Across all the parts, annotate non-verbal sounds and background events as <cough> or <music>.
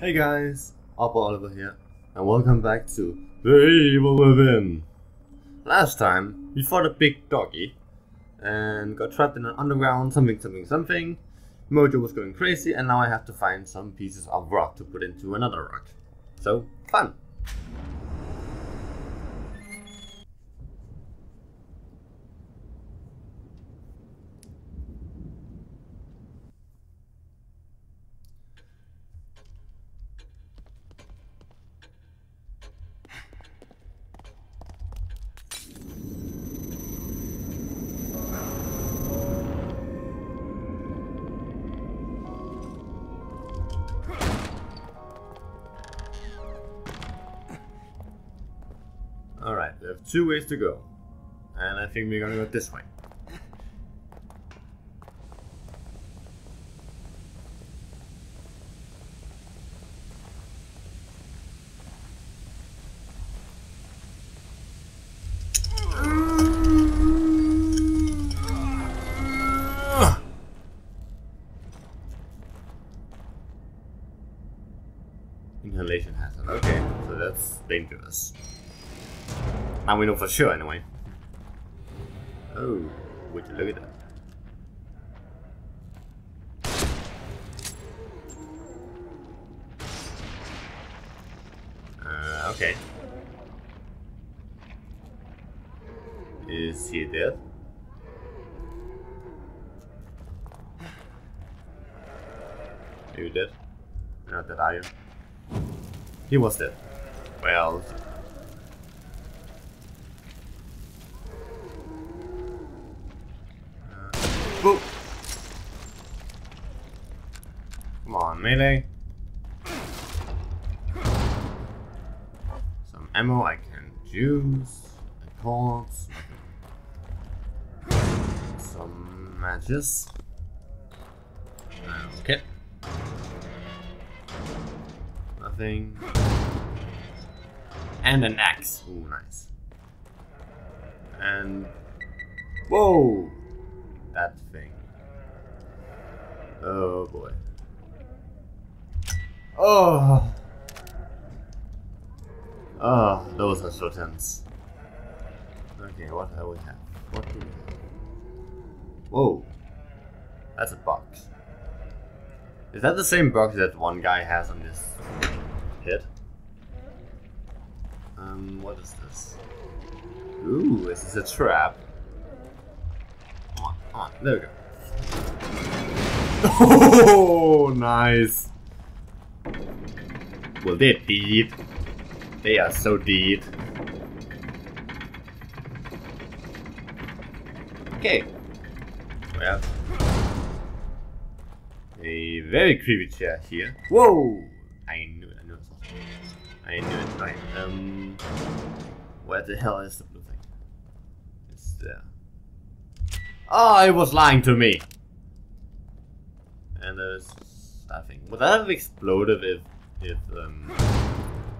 Hey guys, Oddball Oliver here, and welcome back to The Evil Within. Last time, we fought a big doggy, and got trapped in an underground something something something. Mojo was going crazy, and now I have to find some pieces of rock to put into another rock. So, fun! To go. And I think we're gonna go this way. Inhalation hazard. Okay, so that's dangerous. Now we know for sure anyway. Oh, would you look at that? Uh, okay. Is he dead? Are you dead? Not dead, are you? He was dead. Well, Come on, melee. Some ammo I can use. A torch. Some matches. Um, okay. Nothing. And an axe. Ooh, nice. And whoa that thing. Oh boy. Oh. Oh, those are so tense. Okay, what do we have? What do we have? Whoa. That's a box. Is that the same box that one guy has on this hit? Um, what is this? Ooh, this is a trap? Come on, Come on, there we go. <laughs> Oh, nice. Well, they're dead. They are so dead. Okay. Well. A very creepy chair here. Whoa! I knew it, I knew it. I knew it, right. Um, where the hell is the blue thing? It's there. Oh, it was lying to me. And there's nothing. Would that have exploded if if um,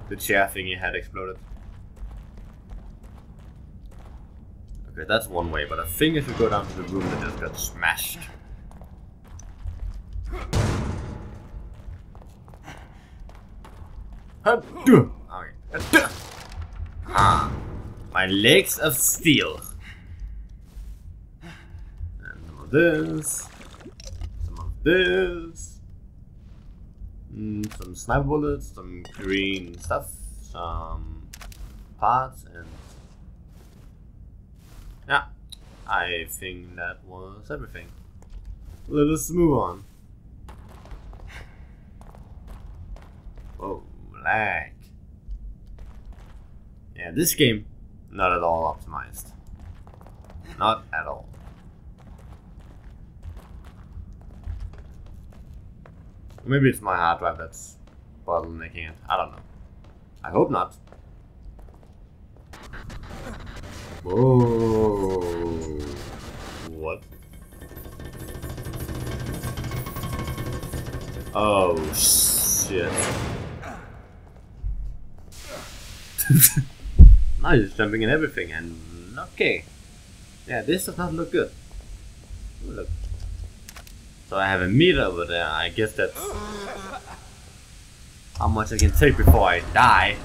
the chair thingy had exploded? Okay, that's one way, but I think I should go down to the room that just got smashed. Ah, my legs of steel Some of this, some of this, mm, some sniper bullets, some green stuff, some parts, and yeah, I think that was everything. Let us move on. Whoa, lag. Yeah, this game, not at all optimized. Not at all. Maybe it's my hard drive that's bottlenecking it. I don't know. I hope not. Whoa. What? Oh, shit. <laughs> now he's jumping in everything and... Okay. Yeah, this does not look good. Look. So I have a meter over there. I guess that's how much I can take before I die.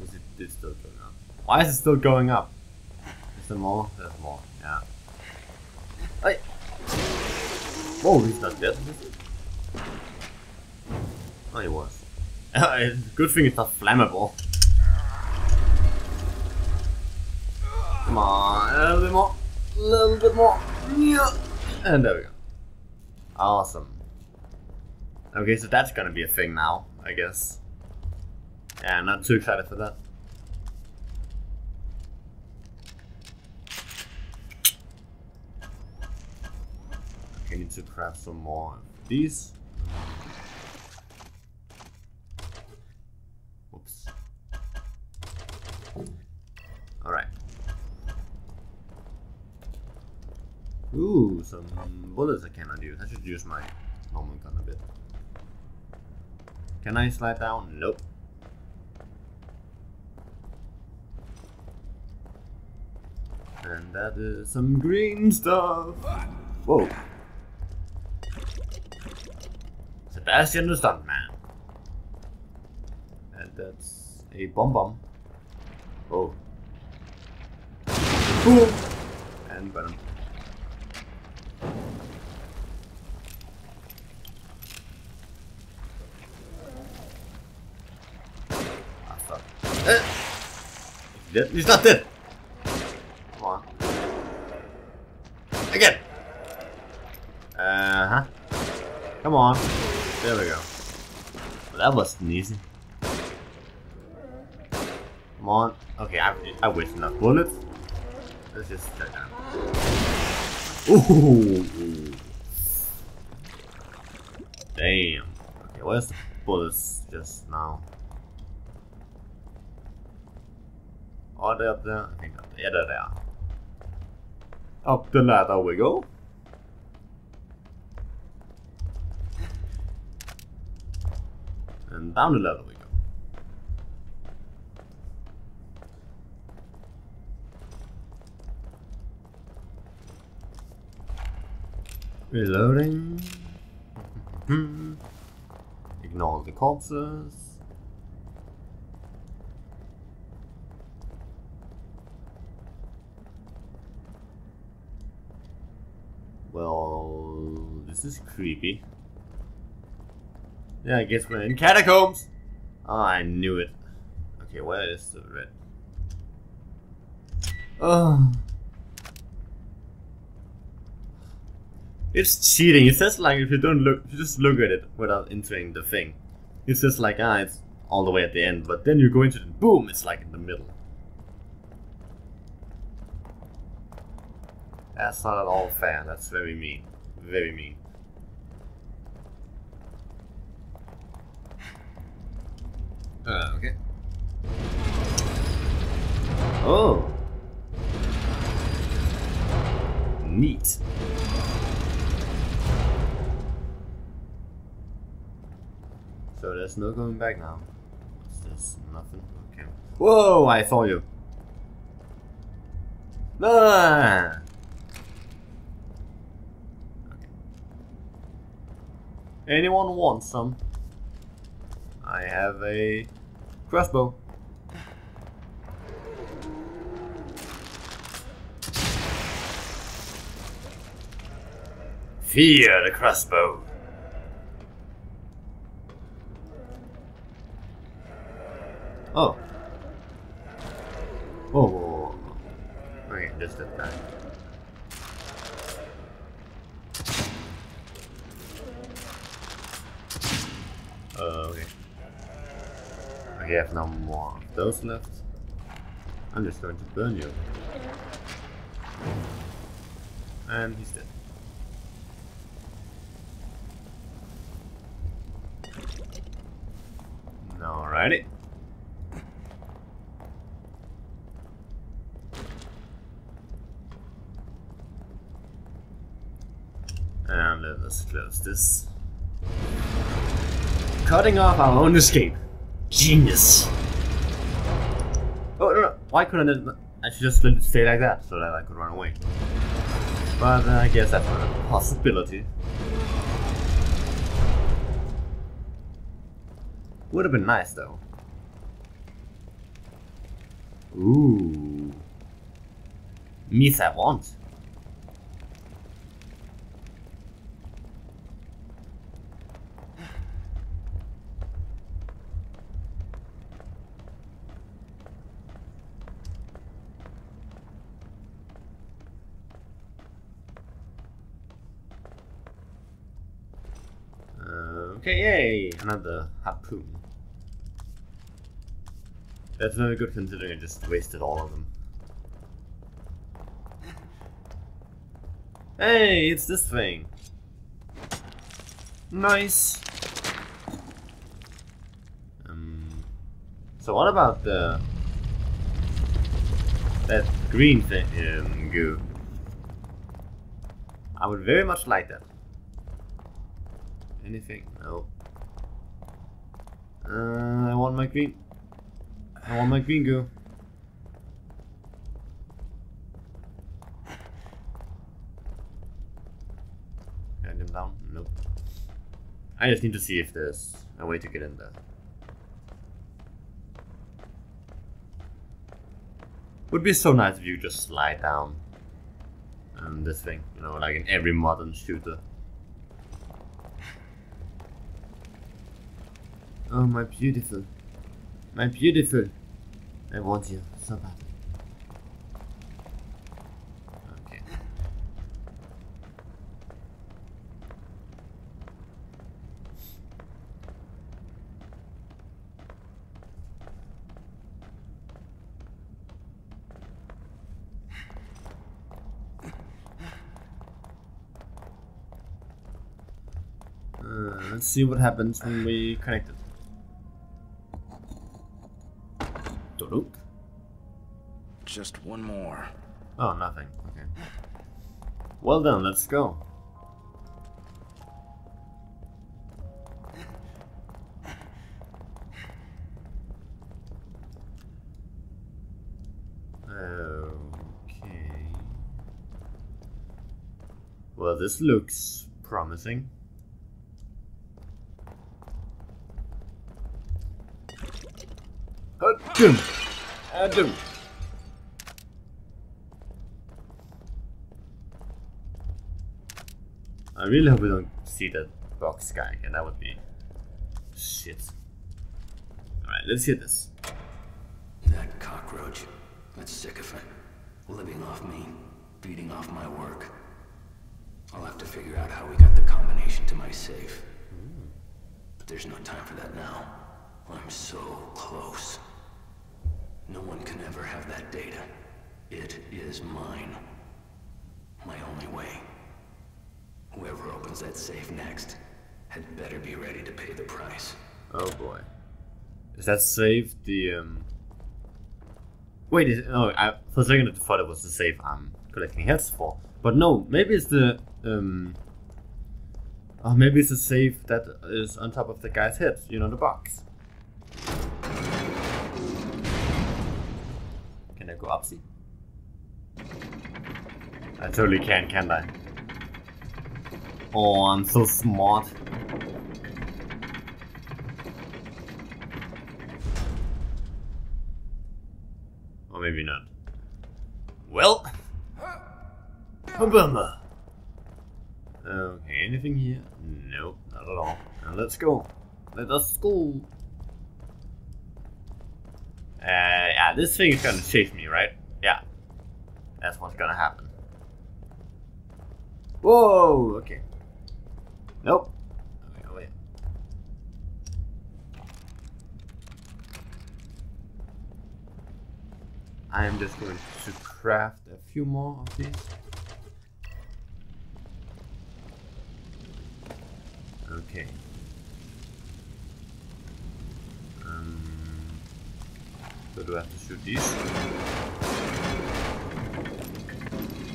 Is it still going up? Why is it still going up? Is there more? There's more, yeah. Hey! Whoa, he's not dead. Oh, he was. <laughs> Good thing it's not flammable. Come on, a little bit more. A little bit more. Yeah. And there we go. Awesome. Okay, so that's gonna be a thing now, I guess. Yeah, not too excited for that. Okay, need to craft some more of these. Whoops. Alright. Ooh, some bullets I cannot use. I should use my normal gun a bit. Can I slide down? Nope. And that is some green stuff. Whoa. Sebastian the Stuntman. And that's a bomb bomb. Oh. Boom! And got him. Ah, fuck. Eh. He's dead? He's not dead! Come on. Again! Uh huh. Come on. There we go. Well, that wasn't easy. Come on. Okay, I, I wasted enough bullets. Let's just start down. Ooh. Damn. Okay, where's the bullets just now? Up there? I think up there. Yeah, there they are. Up the ladder we go. And down the ladder we go. Reloading. <laughs> Ignore the corpses. Well, this is creepy. Yeah, I guess we're in catacombs! Oh, I knew it. Okay, where is the red? Oh. It's cheating. It says like if you don't look, if you just look at it without entering the thing. It says like ah, it's all the way at the end, but then you go into it, boom, it's like in the middle. That's not at all fair. That's very mean. Very mean. Uh, okay. Oh. Neat. So there's no going back now. There's nothing. Okay. Whoa! I saw you. Ah! Anyone want some? I have a crossbow. Fear the crossbow. Oh. Oh. Okay, just that. Okay. I have no more of those left. I'm just going to burn you. And he's dead. Alrighty. And let us close this. Cutting off our own escape. Genius. Oh, no, no. Why couldn't it... I should just let it stay like that so that I could run away. But uh, I guess that's a possibility. Would have been nice though. Ooh. Miss I want. Uh, okay, yay! Another harpoon. That's very good considering I just wasted all of them. Hey, it's this thing. Nice. Um, so what about the that green thing um, goo? I would very much like that. Anything? No. Uh, I want my green. I want my green goo. Get him down? Nope. I just need to see if there's a way to get in there. Would be so nice if you just slide down um, this thing, you know, like in every modern shooter. Oh, my beautiful. My beautiful. I want you so bad. Okay. Uh, let's see what happens when we connect it. Duduk. Just one more. Oh, nothing. Okay. Well done, let's go. Okay. Well, this looks promising. Adam! I really hope we don't see that box guy, and that would be shit. Alright, let's hit this. That cockroach. That sycophant. Living off me. Feeding off my work. I'll have to figure out how we got the combination to my safe. But there's no time for that now. I'm so close. No one can ever have that data. It is mine. My only way. Whoever opens that safe next had better be ready to pay the price. Oh boy. Is that save the um Wait, is no, I for a second I thought it was the save I'm collecting heads for. But no, maybe it's the um Oh maybe it's the save that is on top of the guy's head, you know, the box. Go up see? I totally can, can't I? Oh, I'm so smart. Or maybe not. Well, bummer. Okay, anything here? Nope, not at all. Now let's go. Let us go. Uh, yeah, this thing is gonna chase me, right? Yeah. That's what's gonna happen. Whoa, okay. Nope. Wait. I am just going to craft a few more of these. Okay. So do I have to shoot these?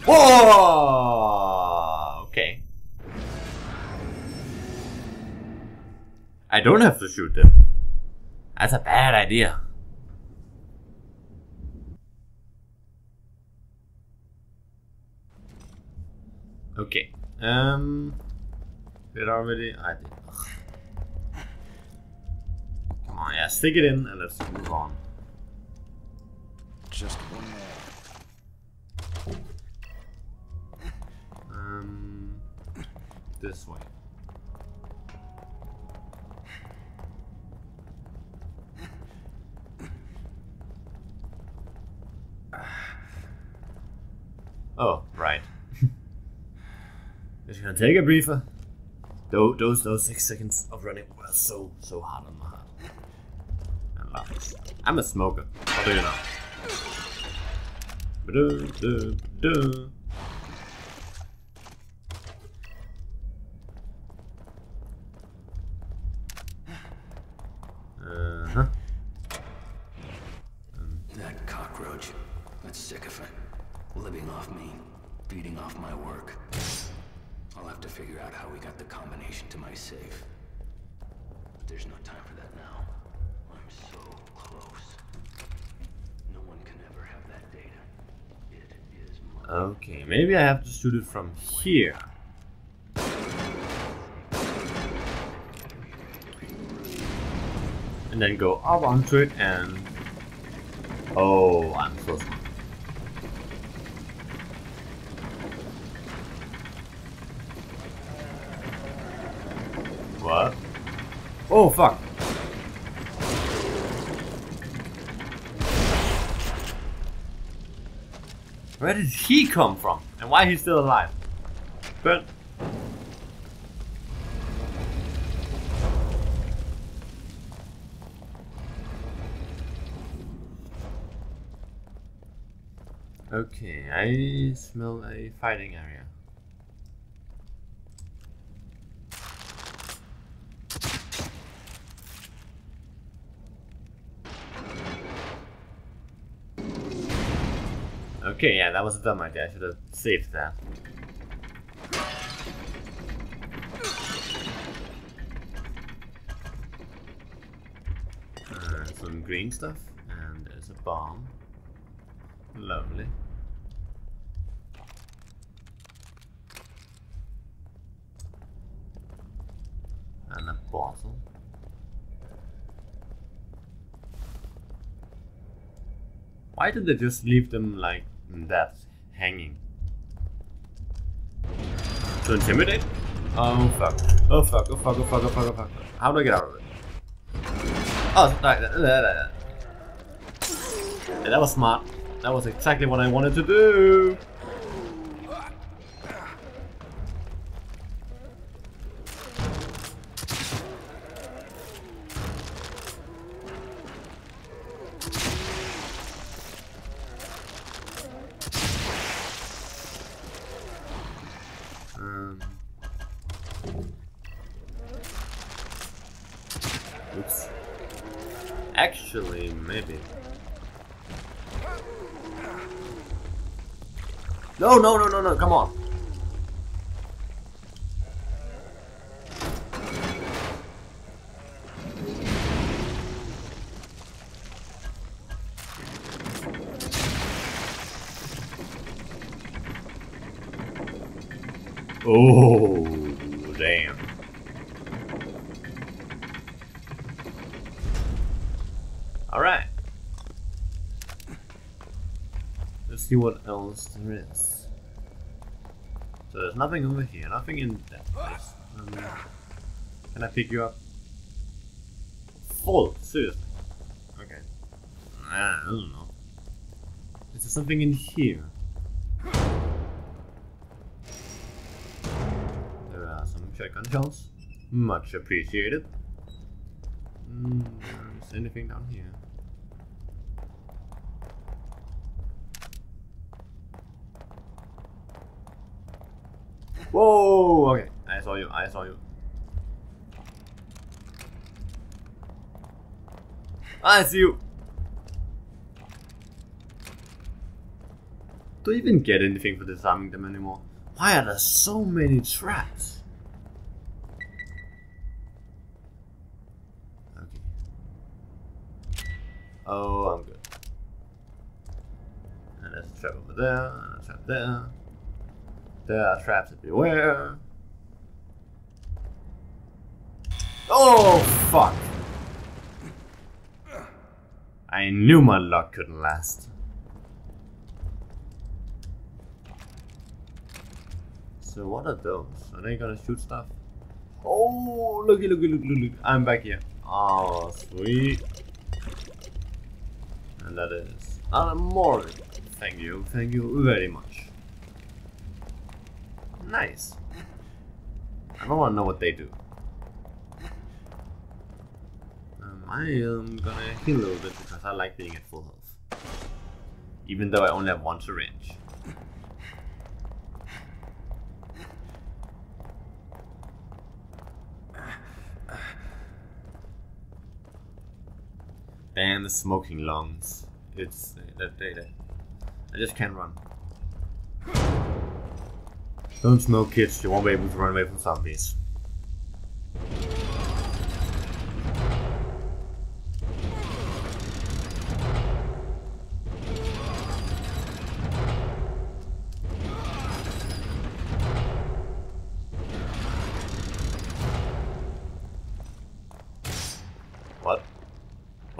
Whoa! Okay. I don't have to shoot them. That's a bad idea. Okay. Um. Did I already? I did. Come on, yeah, stick it in and let's move on. Just one more. Um. This way. Oh, right. Just gonna take a breather. Those, those, those six seconds of running were so, so hard on my heart. It. I'm a smoker. What do you know? Uh-huh. That cockroach. That sycophant. Living off me. Feeding off my work. I'll have to figure out how we got the combination to my safe. But there's no time for that now. I'm so close. No one can ever have that data. It is mine. Okay, maybe I have to shoot it from here. And then go up onto it and... Oh, I'm so smart. What? Oh, fuck. Where did he come from? And why he's still alive? But Okay, I smell a fighting area. Okay, yeah, that was a dumb idea. I should have saved that. Uh, some green stuff, and there's a bomb. Lovely. And a bottle. Why did they just leave them like that hanging? To intimidate? Um, oh fuck. Oh fuck, oh fuck, oh fuck, oh fuck, oh fuck. How do I get out of it? Oh, right, that, that, that. Yeah, that was smart. That was exactly what I wanted to do. Um. Oops. Actually, maybe. No, no, no, no, no, come on. Oh, damn. Alright. Let's see what else there is. Nothing over here, nothing in that place. Um, can I pick you up? Full, seriously. Okay. I don't know. Is there something in here? There are some shotgun shells. Much appreciated. Mm, there's anything down here? Whoa! Okay, I saw you. I saw you. I see you. Do I even get anything for disarming them anymore? Why are there so many traps? Okay. Oh, I'm good. And there's a trap over there, and a trap there. There are traps everywhere. Oh, fuck. I knew my luck couldn't last. So what are those? Are they gonna shoot stuff? Oh, looky, looky, looky, looky. I'm back here. Oh, sweet. And that is more. Thank you, thank you very much. Nice. I don't want to know what they do. I am gonna heal a little bit because I like being at full health. Even though I only have one syringe. Damn the smoking lungs. It's uh, that data. I just can't run. Don't smoke kids, you won't be able to run away from zombies.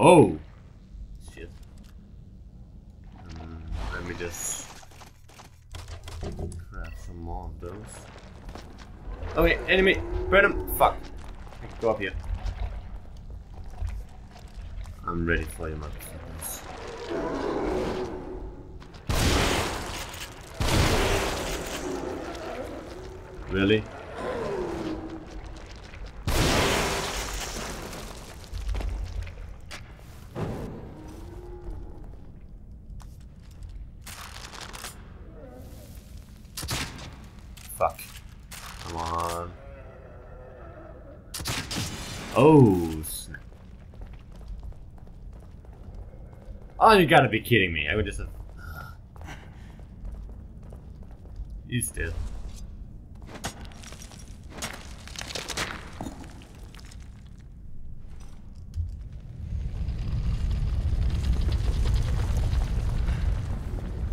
Oh! Shit. Um, let me just grab some more of those. Oh wait, enemy! Burn him! Fuck! Go up here. I'm ready for you, motherfuckers. Really? Fuck. Come on. Oh, snap. Oh, you gotta be kidding me. I would just have... <sighs> He's dead.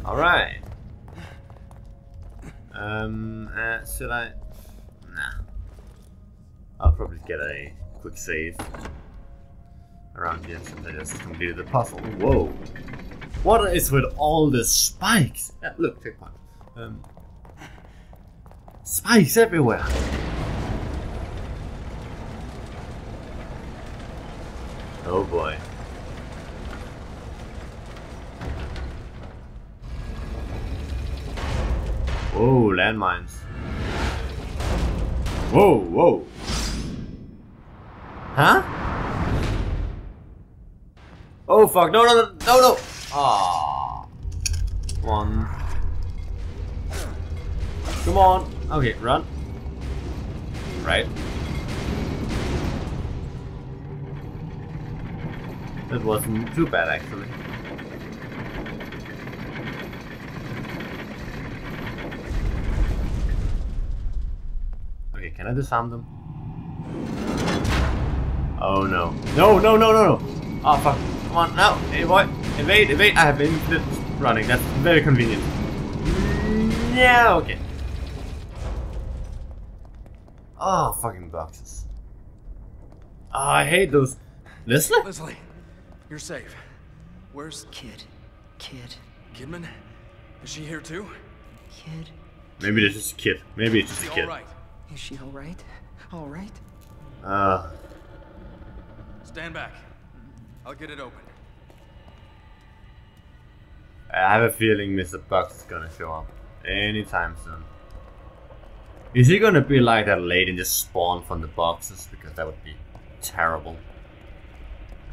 Alright. Um, uh, should I? Nah. I'll probably get a quick save around here since I just completed the puzzle. Whoa. What is with all the spikes? Yeah, look, checkpoint. Um, spikes everywhere. Oh boy. Whoa, landmines. Whoa, whoa. Huh? Oh fuck, no, no, no, no, no! Ah. One. Come on. Okay, run. Right. That wasn't too bad actually. Okay, can I disarm them? Oh no. No, no, no, no, no! Oh fuck. Come on, now! Hey boy! Evade, evade! I have infinite running, that's very convenient. Yeah, okay. Oh, fucking boxes. Oh, I hate those. Leslie? Leslie, you're safe. Where's Kid. Kid. Kidman? Is she here too? Kid. Maybe it's just a kid. Maybe it's just Is a she kid. all right? Is she alright? Alright? Uh, Stand back. I'll get it open. I have a feeling Mr. Bugs is gonna show up anytime soon. Is he gonna be like that lady and just spawn from the boxes? Because that would be terrible.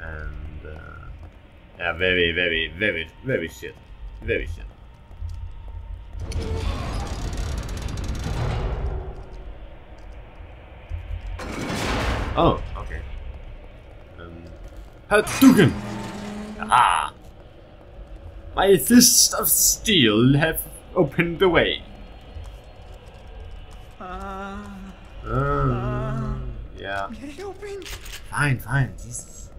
And, uh, yeah, very, very, very, very shit. Very shit. Oh, Hadouken! Ah! My fists of steel have opened the way. Um, yeah. Get it open! Fine, fine. Jesus.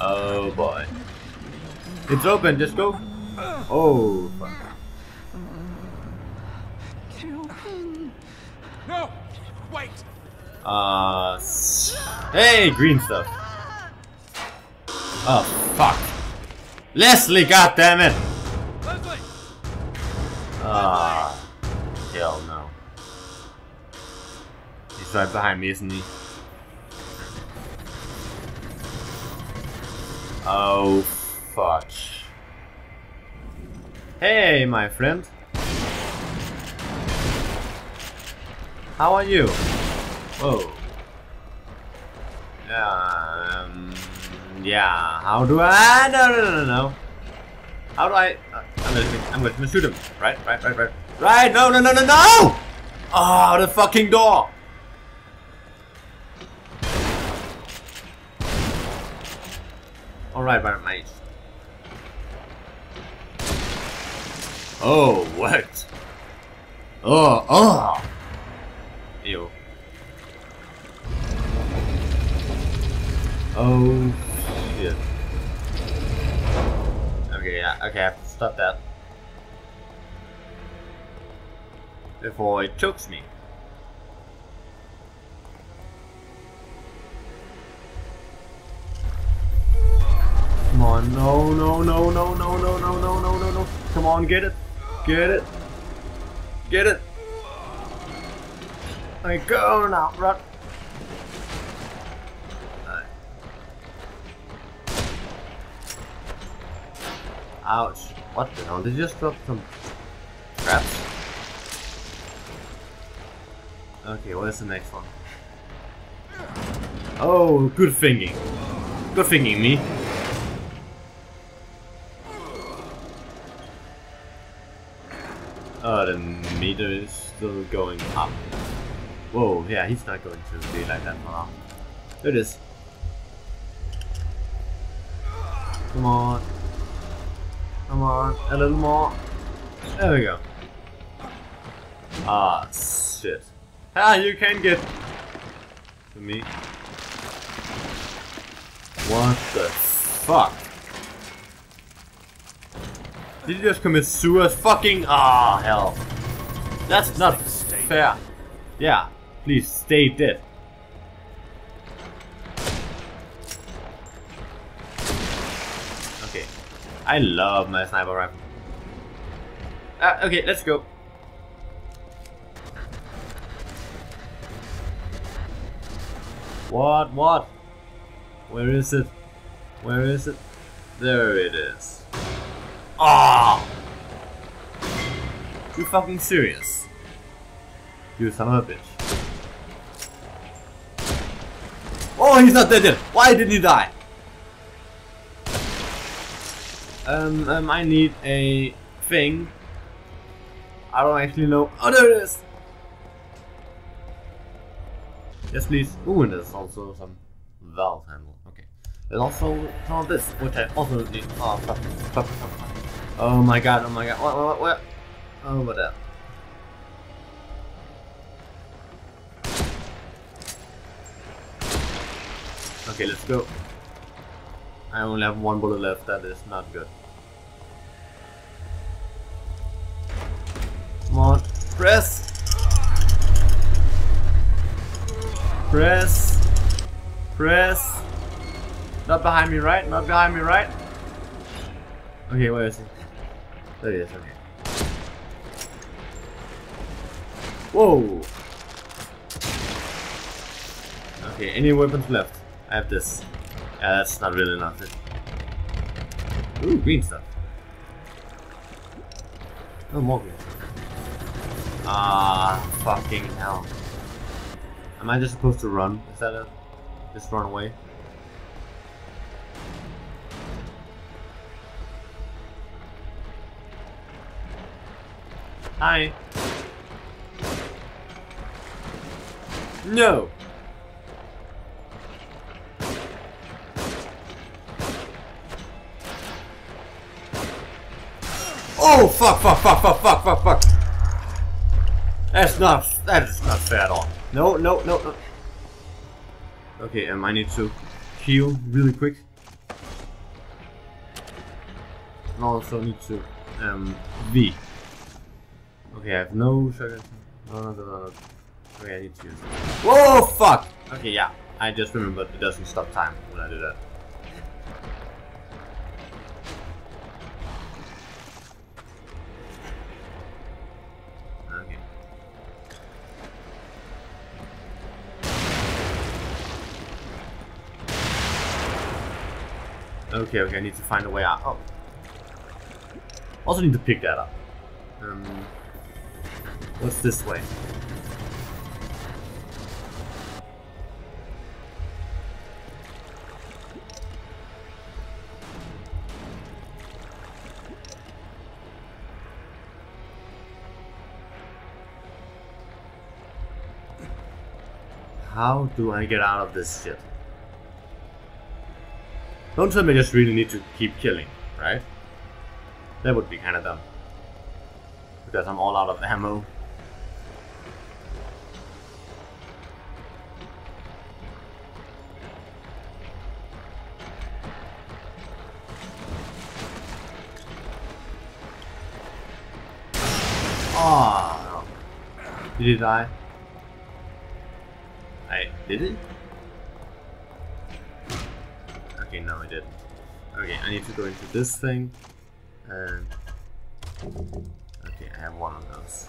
Oh boy. It's open, just go. Oh, fuck. No! Wait! Uh, hey, green stuff. Oh, fuck. Leslie, goddammit! Ah, hell no. He's right behind me, isn't he? Oh, fuck. Hey, my friend. How are you? Whoa. Um, yeah, how do I? No, no, no, no, no. How do I? Uh, I'm gonna, I'm gonna shoot him. Right, right, right, right. Right, no, no, no, no, no! Oh, the fucking door! Alright, but mate. Oh, what? Oh, oh! Oh, shit. Okay, yeah, okay, I have to stop that. Before it chokes me. Come on, no, no, no, no, no, no, no, no, no, no, no. Come on, get it. Get it. Get it. I go now, run. Ouch. What the hell? Did you just drop some traps? Okay, what is the next one? Oh, good thinking. Good thinking, me. Oh, the meter is still going up. Whoa, yeah, he's not going to be like that for long. There it is. Come on. Come on, a little more. There we go. Ah, shit. Ah, you can get to me. What the fuck? Did you just commit suicide? Fucking ah hell. That's not fair. Yeah, please stay dead. I love my sniper rifle. Uh, okay, let's go. What? What? Where is it? Where is it? There it is. Ah! You fucking serious? You son of a bitch. Oh, he's not dead yet. Why didn't he die? Um, um, I need a thing. I don't actually know. Oh, there it is. Yes, please. Ooh, and there's also some valve handle. Okay. There's also some of this, which I also need. Oh, fuck, fuck, fuck. Oh my god, oh my god. What, what, what? Oh, what that? Okay, let's go. I only have one bullet left, that is not good. Come on, press! Press! Press! Not behind me, right? Not behind me, right? Okay, where is he? There he is, okay. Whoa! Okay, any weapons left? I have this. Yeah, that's not really nothing. Ooh, green stuff. Oh, more green stuff. Ah, fucking hell. Am I just supposed to run? Is that a... Just run away? Hi. No. Oh fuck fuck fuck fuck fuck fuck fuck. That's not that is not fair at all. No no no no. Okay, um I need to heal really quick. And also need to um V. Okay, I have no sugar. No, no, no, no. Okay, I need to use it. Whoa, fuck! Okay, yeah. I just remembered it doesn't stop time when I do that. Okay, okay, I need to find a way out. Oh. Also need to pick that up. Um, what's this way? How do I get out of this shit? Don't tell me I just really need to keep killing, right? That would be kinda dumb. Because I'm all out of ammo. Oh, no. Did he die? I did it? I need to go into this thing, and okay, I have one of those.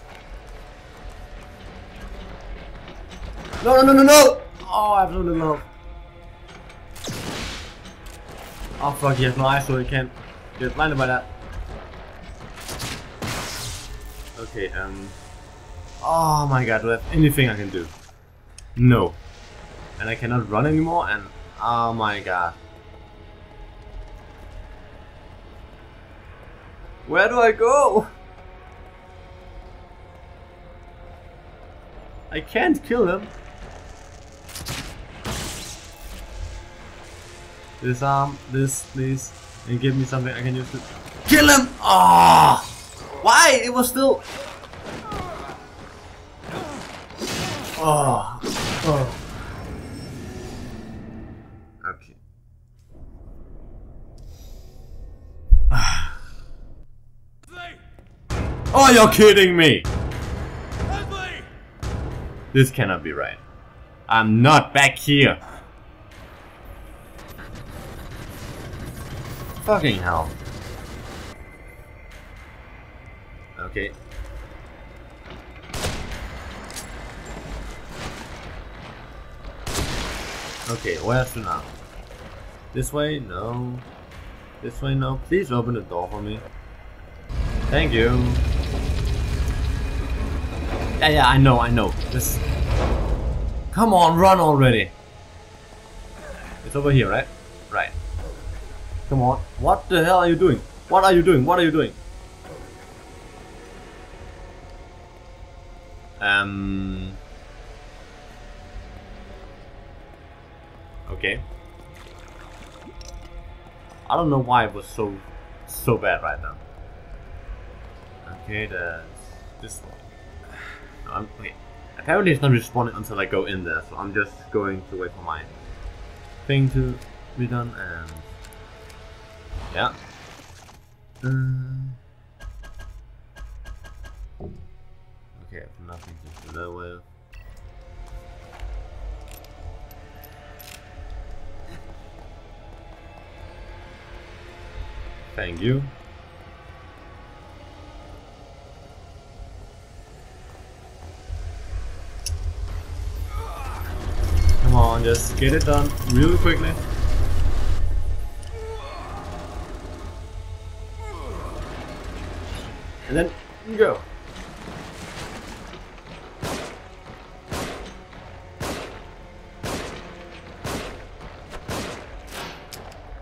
No, no, no, no, no! Oh, I have no no. Oh fuck, he has no eyes, so he can't get blinded by that. Okay, um. Oh my god, do I have anything I can do? No. And I cannot run anymore and oh my god. Where do I go? I can't kill him. Disarm this, please, and give me something I can use to kill him. Ah! Oh! Why? It was still. Oh. Oh. Oh, you're kidding me! This cannot be right. I'm not back here. Fucking hell. Okay. Okay, where to now? This way? No. This way? No. Please open the door for me. Thank you. Yeah, yeah, I know, I know. This. Come on, run already. It's over here, right? Right. Come on. What the hell are you doing? What are you doing? What are you doing? Um. Okay. I don't know why it was so so bad right now. Okay, that's this one. I'm, wait. Apparently it's not responding until I go in there, so I'm just going to wait for my thing to be done and yeah. Uh, okay, nothing to know with. Thank you. Get it done really quickly. And then you go.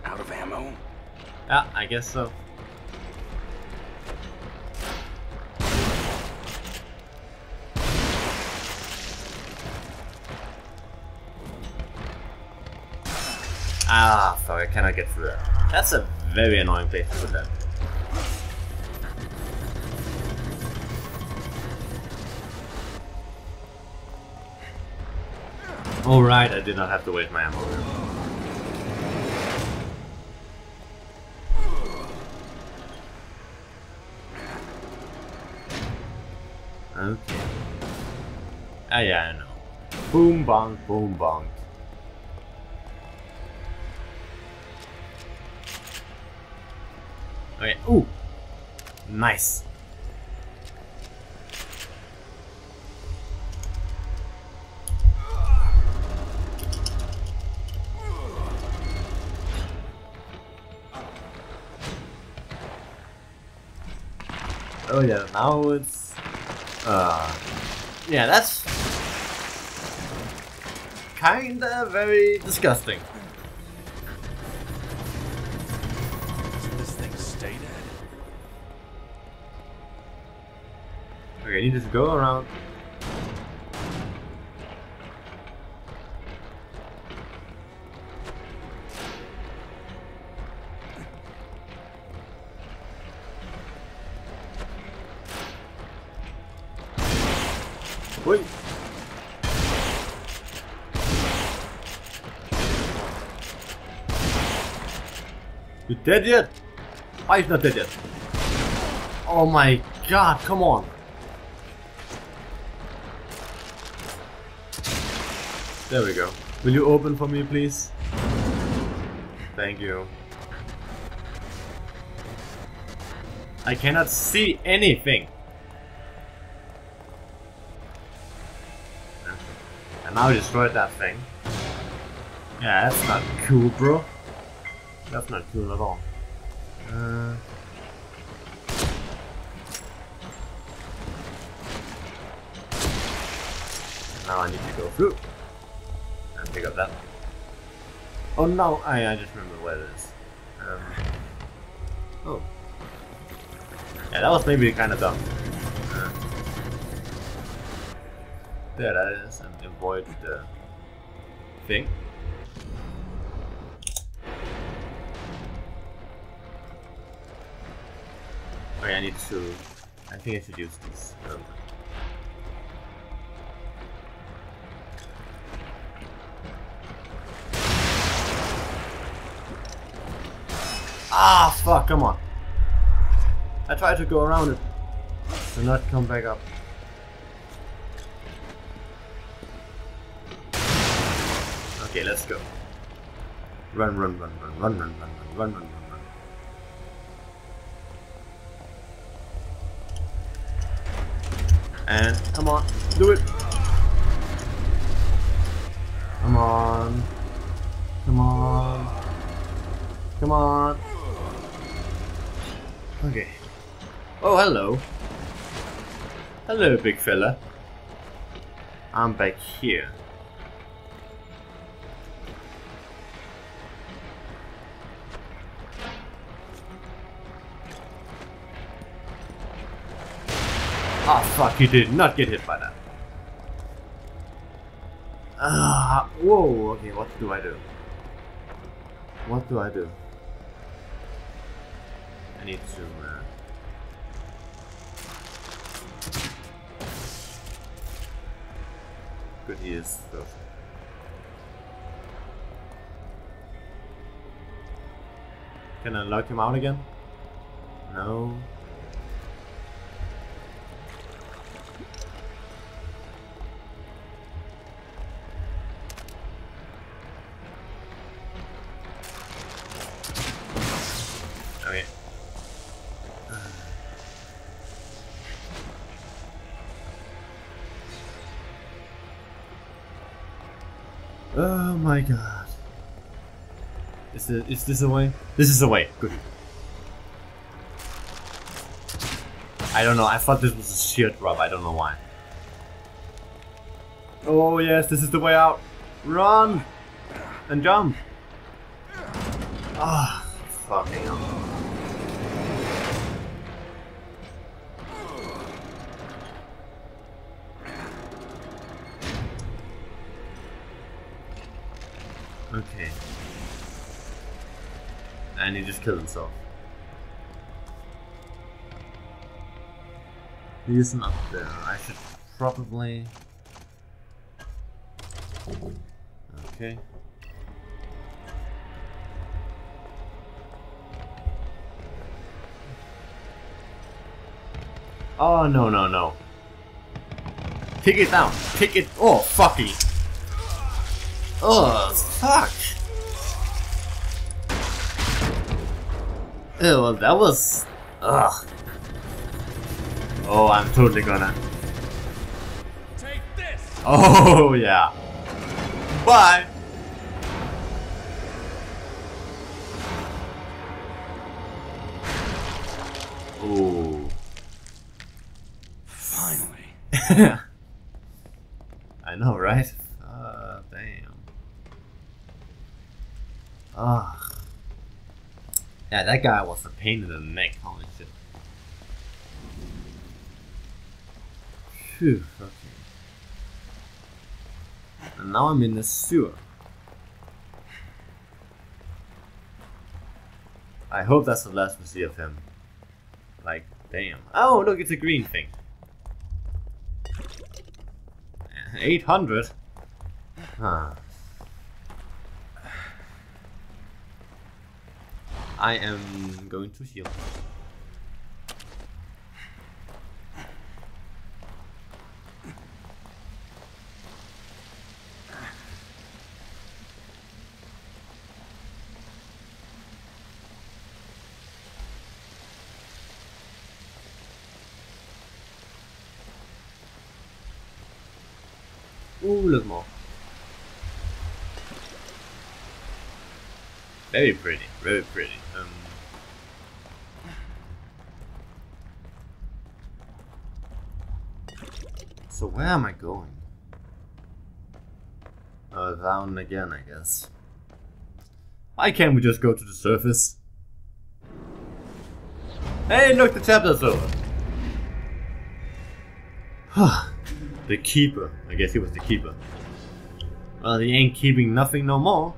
Out of ammo? Yeah, I guess so. fuck, I cannot get through that. That's a very annoying place to put that. Alright, I did not have to waste my ammo. Okay. Ah yeah, I know. Boom bang, boom bang. Nice. Oh yeah, now it's... Uh, yeah, that's... Kinda very disgusting. Need to go around. Wait. You dead yet? I'm not dead yet? Oh my god, come on. There we go. Will you open for me, please? Thank you. I cannot see anything. And now I destroyed that thing. Yeah, that's not cool, bro. That's not cool at all. Uh, now I need to go through pick up that. one. Oh no, I, I just remember where it is. Um, oh. Yeah, that was maybe kind of dumb. Uh, there that is, and avoid the thing. Okay, I need to. I think I should use these. Um, Ah, fuck, come on. I tried to go around it. Do not come back up. Okay, let's go. Run, run, run, run, run, run, run, run, run, run, run, run. And come on, do it. Come on. Come on. Come on. Okay. Oh, hello. Hello, big fella. I'm back here. Ah, fuck, you did not get hit by that. Ah, whoa, okay, what do I do? What do I do? I need to, uh... Good ears, though. Can I lock him out again? No. Oh my god. Is, it, is this a way? This is a way. Good. I don't know. I thought this was a shield drop. I don't know why. Oh yes, this is the way out. Run! And jump! Ah, Killed himself. He isn't up there. I should probably... Okay. Oh, no, no, no. Kick it down. Kick it. Oh, fucky. Oh, fuck. Ew, that was. Ugh. Oh, I'm totally gonna. Take this! <laughs> Oh, yeah. Bye. Ooh. Finally. <laughs> I know, right? Uh, damn. Ah. Yeah, that guy was a pain in the neck, holy shit. Phew, okay. And now I'm in the sewer. I hope that's the last we see of him. Like, damn. Oh, look, it's a green thing. 800? Huh. I am going to heal. Ooh, look more. Very pretty, very pretty. Um, so where am I going? Oh, Down again, I guess. Why can't we just go to the surface? Hey, look, the chapter's over. the keeper. I guess he was the keeper. Well, he ain't keeping nothing no more.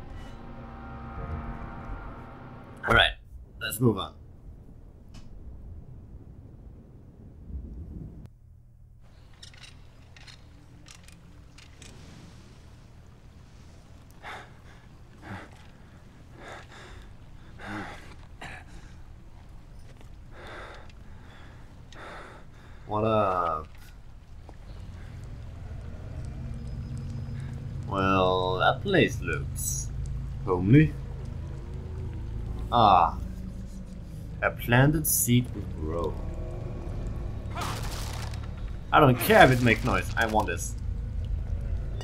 Alright, let's move on. What up? Well, that place looks homely. Ah, a planted seed will grow. I don't care if it makes noise, I want this.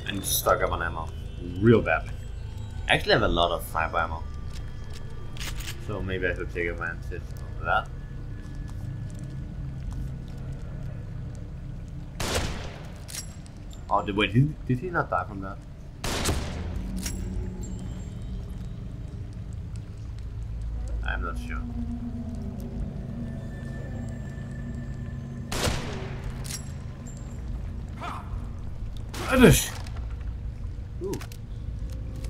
I need to stock up on ammo. Real badly. I actually have a lot of sniper ammo. So maybe I should take advantage of that. Oh, did, wait, did, did he not die from that? Not sure. Ooh.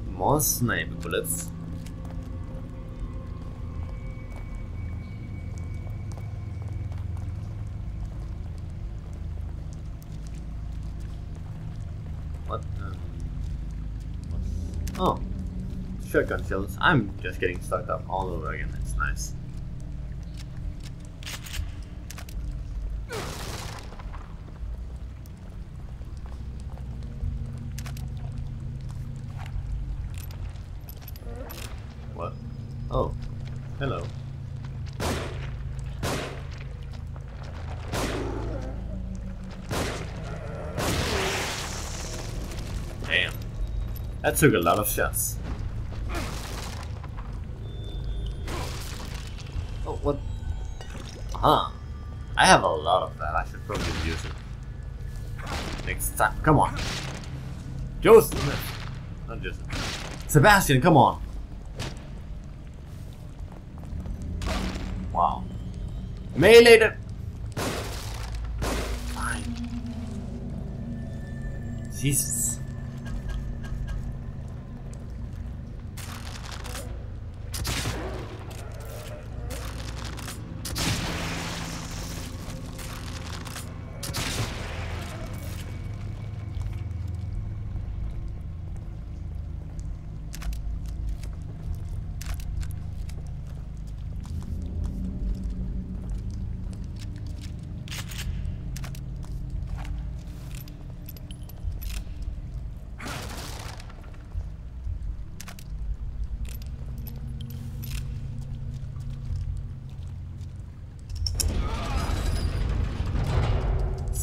More sniper bullets. What? Um, oh, shotgun shells. I'm just getting stuck up all over again. Nice. What? Oh, hello. Damn. That took a lot of shots. Huh. I have a lot of that. I should probably use it. Next time. Come on. Joseph. Not Joseph. Sebastian, come on. Wow. Melee it. Fine. Jesus.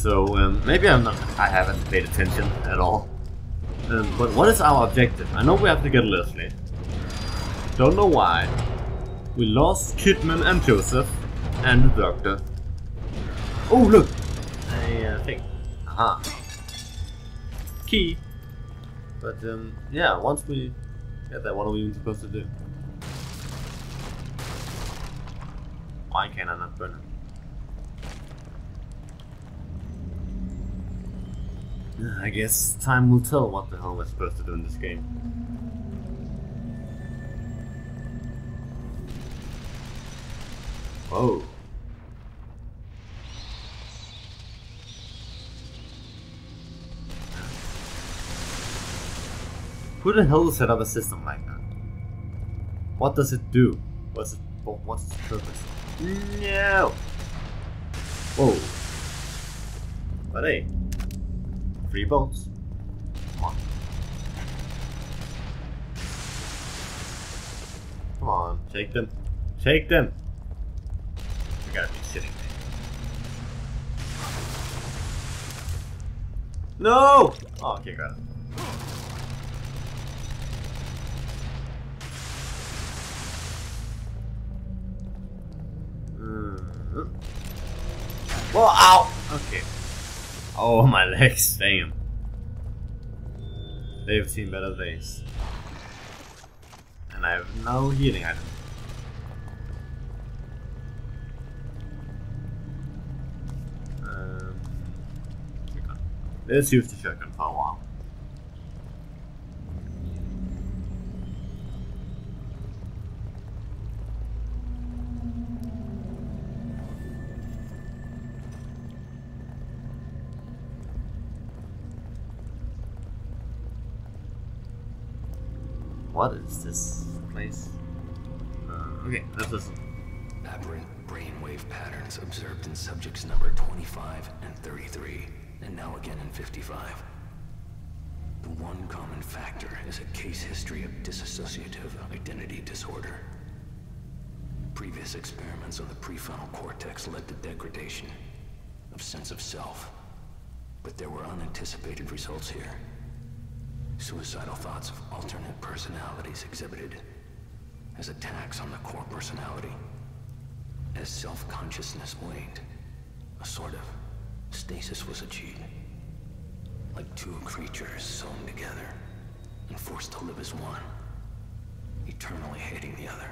So um, maybe I'm not. I haven't paid attention at all. Um, but what is our objective? I know we have to get Leslie. Don't know why. We lost Kidman and Joseph and the doctor. Oh look, I uh, thing. Aha. Key. But um, yeah, once we get that, what are we even supposed to do? Why can I not burn it? I guess time will tell what the hell we're supposed to do in this game. Whoa. Who the hell set up a system like that? What does it do? What's it, what's its purpose? No! Whoa. But hey, Three bolts. Come on. Come on, take them. Take them! You gotta be shitting me. No! Oh, okay, got it. Mm. Whoa, ow! Okay. Oh, <laughs> my legs, damn. They've seen better days. And I have no healing item. Um, let's use the shotgun for What is this place? Uh, okay, let's listen. Aberrant brainwave patterns observed in subjects number 25 and 33, and now again in 55. The one common factor is a case history of dissociative identity disorder. Previous experiments on the prefrontal cortex led to degradation of sense of self. But there were unanticipated results here. Suicidal thoughts of alternate personalities exhibited as attacks on the core personality. As self-consciousness waned, a sort of stasis was achieved. Like two creatures sewn together and forced to live as one, eternally hating the other.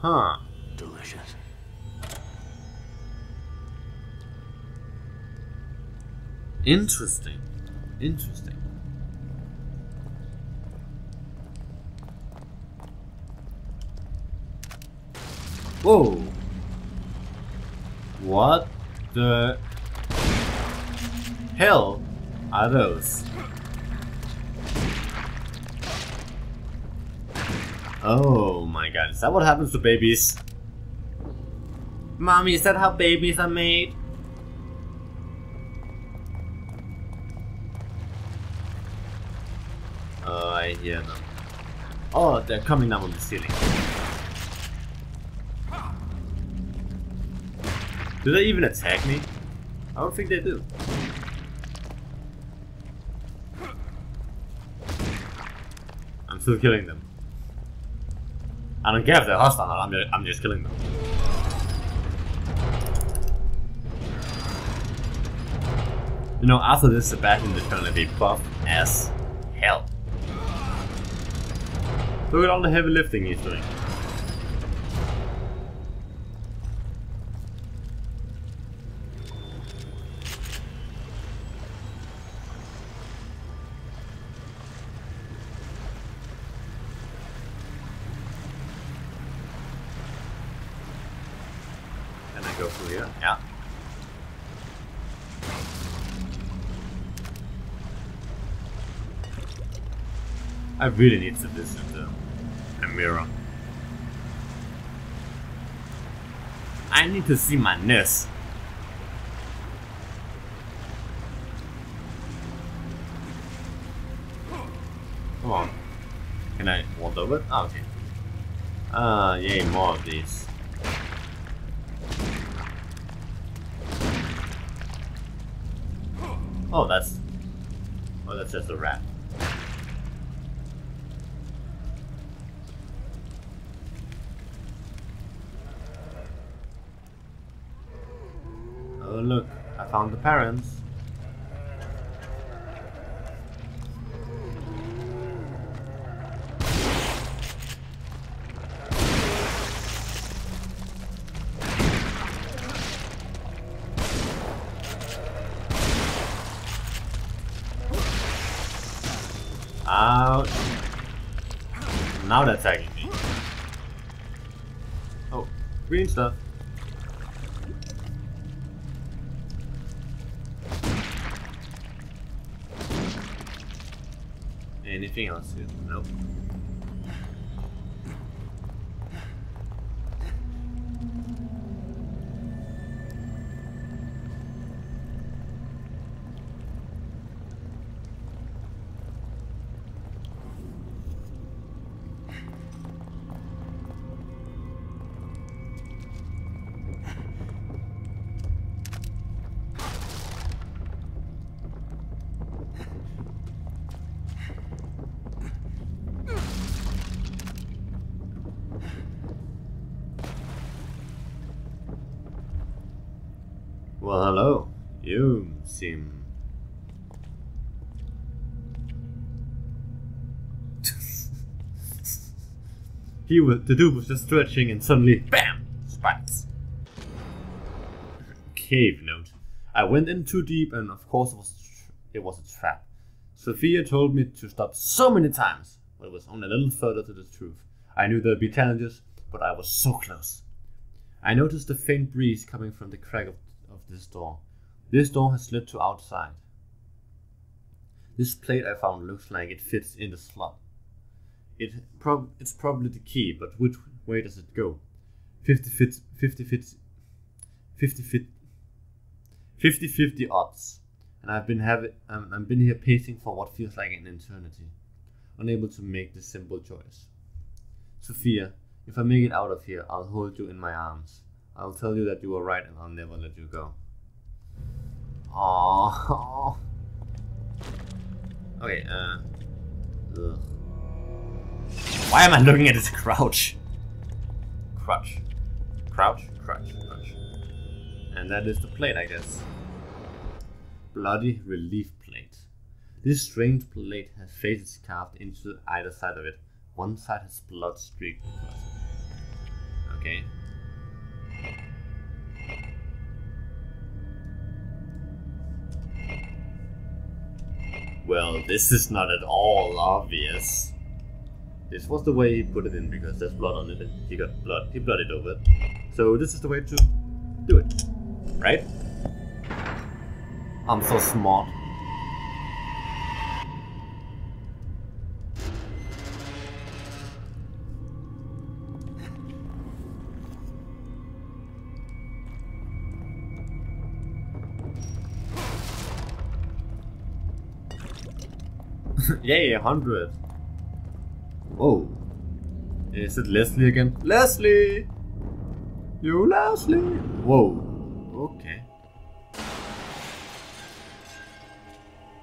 Huh. Delicious. Interesting. Interesting. Whoa. What the hell are those? Oh my god, is that what happens to babies? Mommy, is that how babies are made? Oh, I hear them. Oh, they're coming down on the ceiling. Do they even attack me? I don't think they do. I'm still killing them. I don't care if they're hostile I'm just, I'm just killing them. You know, after this, Sebastian is gonna be buff as hell. Look at all the heavy lifting he's doing. Go through here? Yeah. I really need to listen to a mirror. I need to see my nurse. Come on. Can I walk over? Oh, okay. Ah, yay, more of these. Oh, that's. That's just a rat. Oh, look, I found the parents. Else here? Nope. Well, hello. You seem. <laughs> he was the dude was just stretching and suddenly BAM! Spikes. Cave note. I went in too deep and of course it was it was a trap. Sophia told me to stop so many times, but it was only a little further to the truth. I knew there'd be challenges, but I was so close. I noticed a faint breeze coming from the crack of, of this door. This door has led to outside. This plate I found looks like it fits in the slot. It prob- it's probably the key, but which way does it go? 50 fit 50 fit 50 fit 50 50 odds. And I've been having um, I've been here pacing for what feels like an eternity, unable to make the simple choice. Sophia, if I make it out of here, I'll hold you in my arms. I'll tell you that you were right and I'll never let you go. Aww. <laughs> Okay, uh. Ugh. Why am I looking at this crouch? Crutch. Crouch, crutch, crutch. And that is the plate, I guess. Bloody relief plate. This strange plate has faces carved into either side of it. One side has blood streaked across it. Okay. Well, this is not at all obvious. This was the way he put it in because there's blood on it and he got blood. He blooded over it. So this is the way to do it. Right? I'm so smart. Yay, 100. Whoa. Is it Leslie again? Leslie! You Leslie! Whoa. Okay.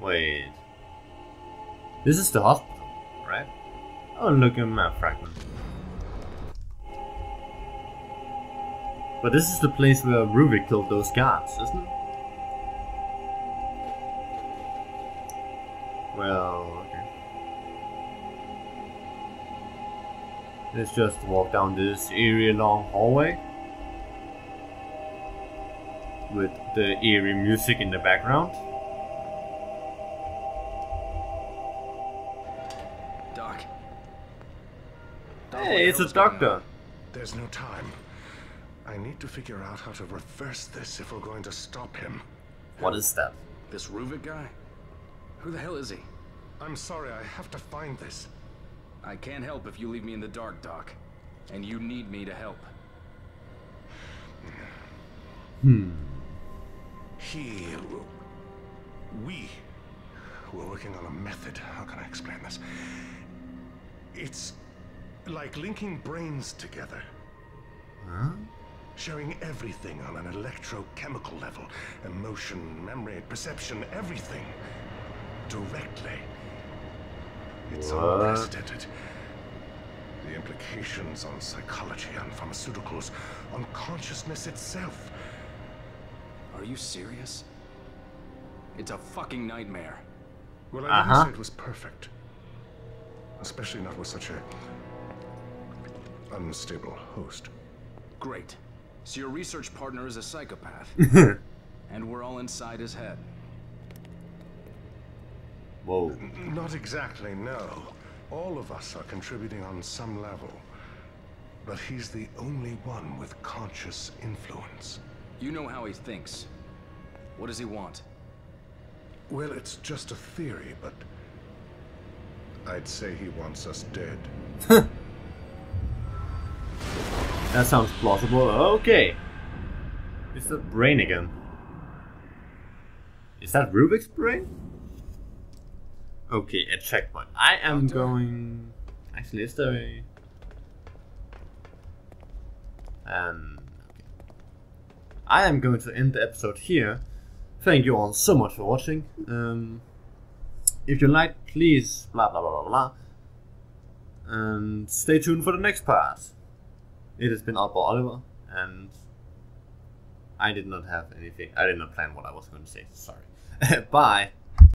Wait. This is the hospital, right? Oh, look at my fragment. But this is the place where Ruvik killed those guards, isn't it? Well, Let's just walk down this eerie long hallway. With the eerie music in the background. Doc. Hey, it's a doctor. There's no time. I need to figure out how to reverse this if we're going to stop him. What is that? This Ruvik guy? Who the hell is he? I'm sorry, I have to find this. I can't help if you leave me in the dark, Doc. And you need me to help. Hmm. He. We were working on a method. How can I explain this? It's like linking brains together. Huh? sharing everything on an electrochemical level emotion, memory, perception, everything. Directly. It's What? unprecedented. The implications on psychology, on pharmaceuticals, on consciousness itself. Are you serious? It's a fucking nightmare. Well, I didn't Uh-huh. say it was perfect. Especially not with such a unstable host. Great. So your research partner is a psychopath. <laughs> and we're all inside his head. Whoa. Not exactly, no. All of us are contributing on some level. But he's the only one with conscious influence. You know how he thinks. What does he want? Well, it's just a theory, but I'd say he wants us dead. <laughs> That sounds plausible. Okay. It's the brain again. Is that Ruvik's brain? Okay, a checkpoint. I am Doctor? going. Actually, is there a. Um. Okay. I am going to end the episode here. Thank you all so much for watching. Um. If you like, please blah blah blah blah blah. And stay tuned for the next part. It has been Oddball Oliver, and I did not have anything. I did not plan what I was going to say. Sorry. <laughs> Bye.